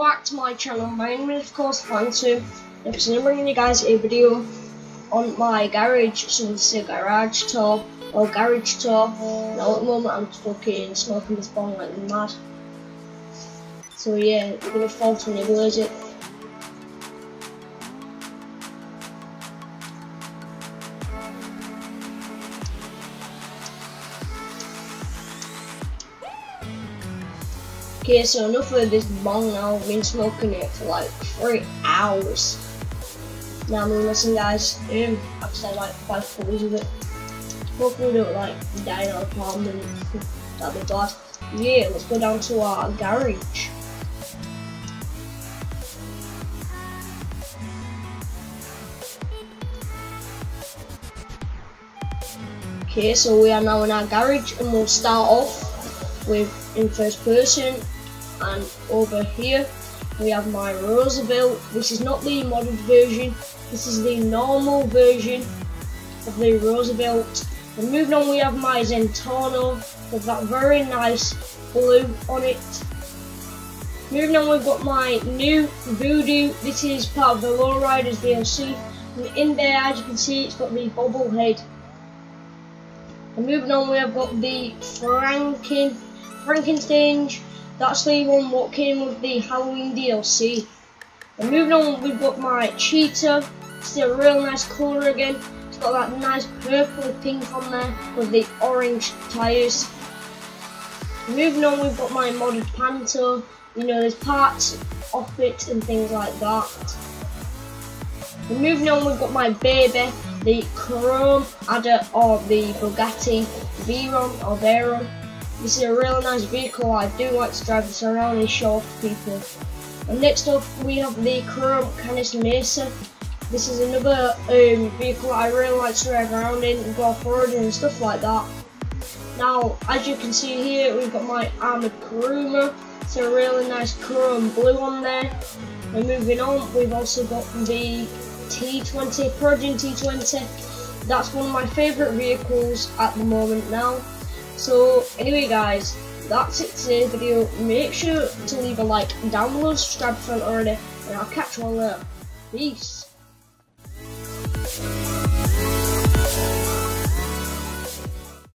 back to my channel. My name is of course Phantom. Today I'm bringing you guys a video on my garage. So this is a garage tour or garage tour. Now at the moment I'm fucking smoking this bong like mad. So yeah, we're gonna fall to nibblers it. Okay, so enough of this bong now. I've been smoking it for like three hours. Now I'm listen guys, um, I've said like five pulls of it. Hopefully don't like die on a apartment. That'd be bad. Yeah, let's go down to our garage. Okay, so we are now in our garage and we'll start off with in first person and over here we have my Roosevelt. This is not the modded version, this is the normal version of the Roosevelt. And moving on we have my Zentorno with that very nice blue on it. Moving on we've got my new Voodoo, this is part of the Lowriders DLC. And in there as you can see it's got the bobblehead. And moving on we have got the Franken, Frankenstein that's the one what came with the Halloween DLC. And moving on, we've got my Cheetah. It's a real nice colour again. It's got that nice purple pink on there with the orange tyres. Moving on, we've got my modded Panther. You know, there's parts off it and things like that. And moving on, we've got my baby, the Chrome Adder or the Bugatti Veyron or Veyron. This is a really nice vehicle. I do like to drive this around and show off to people. And next up we have the Chrome Canis Mesa. This is another um, vehicle I really like to drive around in and go forward and stuff like that. Now, as you can see here, we've got my armoured Kuruma. It's a really nice chrome blue on there. And moving on, we've also got the T20, Progen T20. That's one of my favourite vehicles at the moment now. So anyway guys, that's it for today's video. Make sure to leave a like down below, subscribe if you haven't already, and I'll catch you all later. Peace.